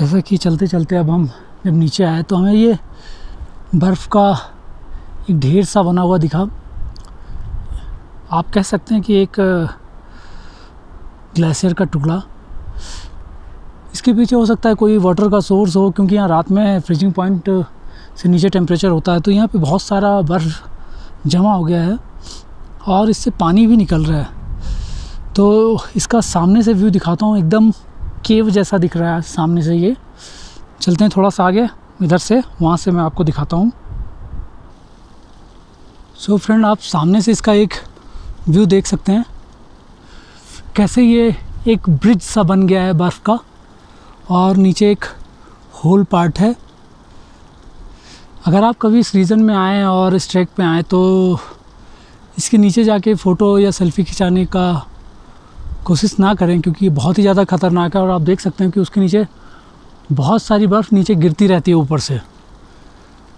जैसा कि चलते चलते अब हम जब नीचे आए तो हमें ये बर्फ़ का एक ढेर सा बना हुआ दिखा। आप कह सकते हैं कि एक ग्लेशियर का टुकड़ा। इसके पीछे हो सकता है कोई वाटर का सोर्स हो, क्योंकि यहाँ रात में फ्रीजिंग पॉइंट से नीचे टेम्परेचर होता है तो यहाँ पे बहुत सारा बर्फ़ जमा हो गया है और इससे पानी भी निकल रहा है। तो इसका सामने से व्यू दिखाता हूँ, एकदम केव जैसा दिख रहा है सामने से ये। चलते हैं थोड़ा सा आगे, इधर से, वहाँ से मैं आपको दिखाता हूँ। सो so फ्रेंड आप सामने से इसका एक व्यू देख सकते हैं। कैसे ये एक ब्रिज सा बन गया है बर्फ़ का, और नीचे एक होल पार्ट है। अगर आप कभी इस रीजन में आएँ और इस ट्रैक पे आएँ तो इसके नीचे जाके फ़ोटो या सेल्फ़ी खिंचाने का कोशिश ना करें, क्योंकि बहुत ही ज़्यादा ख़तरनाक है और आप देख सकते हैं कि उसके नीचे बहुत सारी बर्फ़ नीचे गिरती रहती है ऊपर से।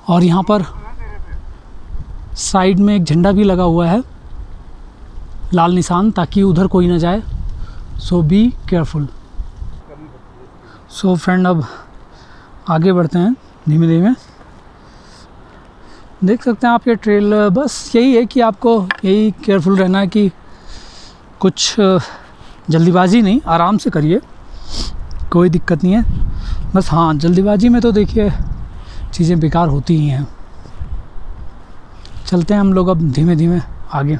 और यहाँ पर साइड में एक झंडा भी लगा हुआ है, लाल निशान, ताकि उधर कोई ना जाए। So be careful so friend अब आगे बढ़ते हैं, धीमे धीमे। देख सकते हैं आप ये ट्रेल बस यही है कि आपको यही केयरफुल रहना है कि कुछ जल्दीबाजी नहीं, आराम से करिए। कोई दिक्कत नहीं है। बस हाँ जल्दीबाजी में तो देखिए, चीज़ें बेकार होती ही हैं। चलते हैं हम लोग अब धीमे धीमे आगे।